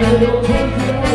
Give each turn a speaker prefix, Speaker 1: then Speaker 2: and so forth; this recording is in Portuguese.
Speaker 1: eu não